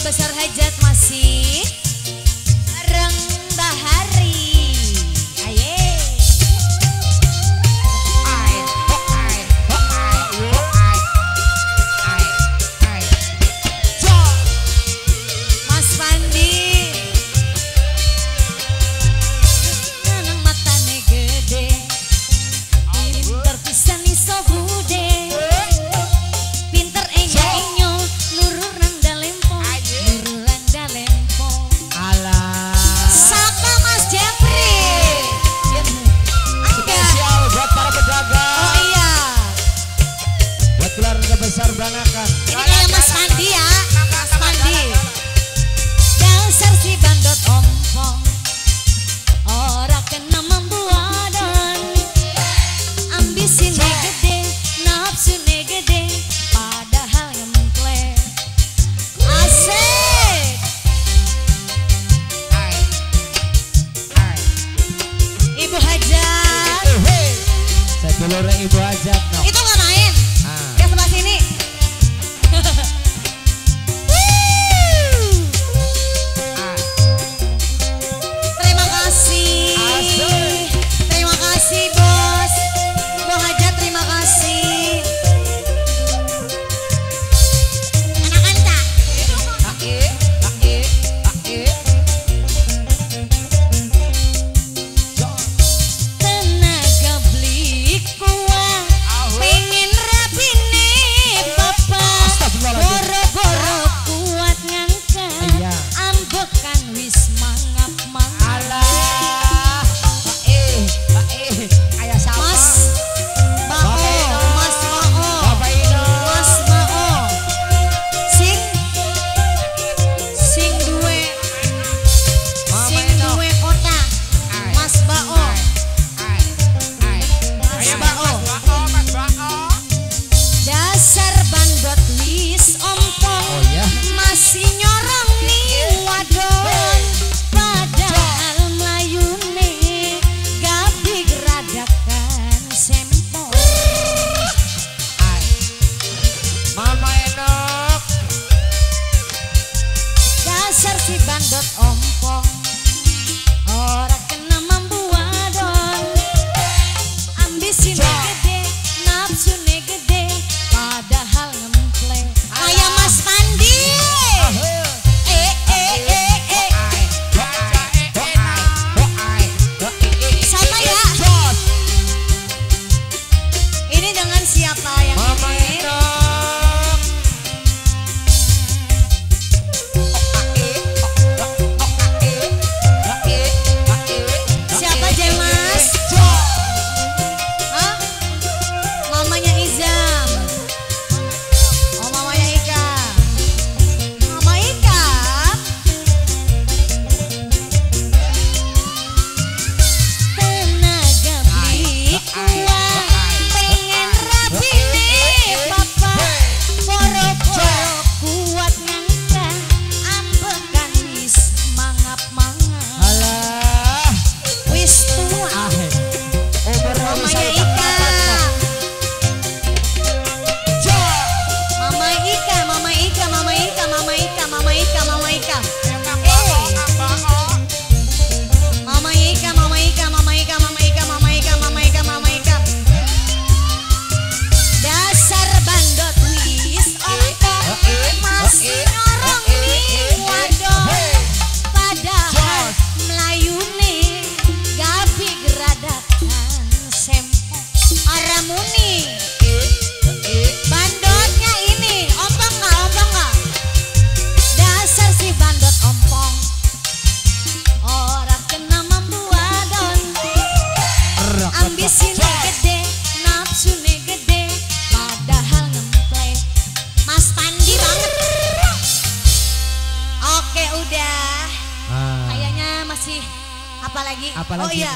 besar hajat masih Dulure ibu ajat no. Itu Apalagi? Apalagi? Oh iya.